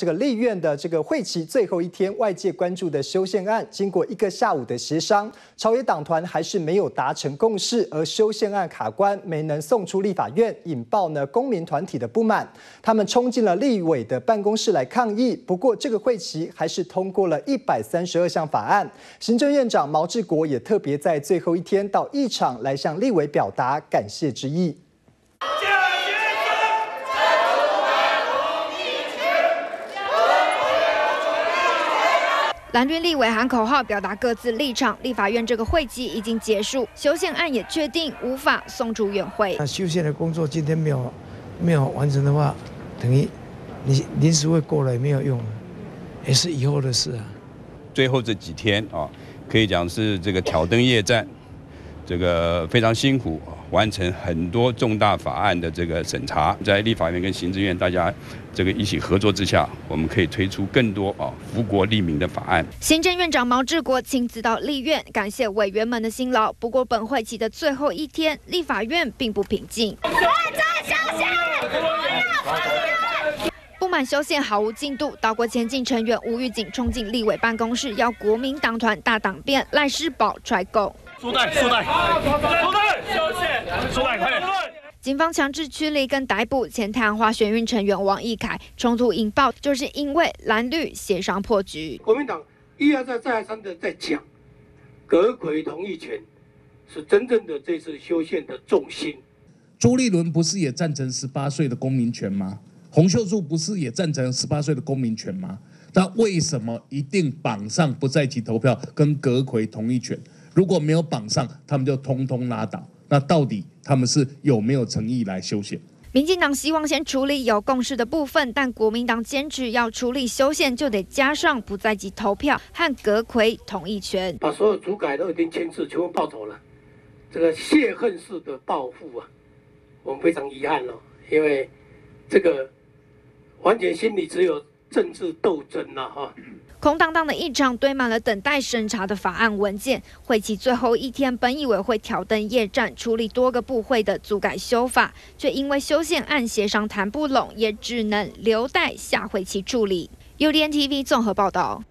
这个立院的这个会期最后一天，外界关注的修宪案，经过一个下午的协商，朝野党团还是没有达成共识，而修宪案卡关，没能送出立法院，引爆呢公民团体的不满，他们冲进了立委的办公室来抗议。不过这个会期还是通过了一百三十二项法案，行政院长毛治国也特别在最后一天到议场来向立委表达感谢之意。蓝军立委喊口号，表达各自立场。立法院这个会期已经结束，修宪案也确定无法送出院会。那修宪的工作今天没有没有完成的话，等于你临时会过来也没有用，也是以后的事啊。最后这几天啊，可以讲是这个挑灯夜战，这个非常辛苦。完成很多重大法案的这个审查，在立法院跟行政院大家这个一起合作之下，我们可以推出更多啊福国利民的法案。行政院长毛治国亲自到立院感谢委员们的辛劳。不过本会期的最后一天，立法院并不平静。不满修宪毫无进度，岛国前进成员吴玉景冲进立委办公室，要国民党团大党辩赖世宝踹狗。苏代，苏代，苏代，修宪，苏代，快点！警方强制驱离跟逮捕前太阳花学运成员王义凯，冲突引爆就是因为蓝绿协商破局。国民党一而再再而三的在讲，阁魁同意权是真正的这次修宪的重心。朱立伦不是也赞成十八岁的公民权吗？洪秀柱不是也赞成十八岁的公民权吗？那为什么一定绑上不在籍投票跟阁魁同意权？如果没有绑上，他们就通通拉倒。那到底他们是有没有诚意来修宪？民进党希望先处理有共识的部分，但国民党坚持要处理修宪，就得加上不在籍投票和阁魁同意权。把所有主改都已经签字，全部报走了，这个泄恨式的报复啊，我们非常遗憾了，因为这个完全心里只有政治斗争了哈。空荡荡的一场，堆满了等待审查的法案文件。会期最后一天，本以为会挑灯夜战，处理多个部会的组改修法，却因为修宪案协商谈不拢，也只能留待下会期处理。UDN TV 综合报道。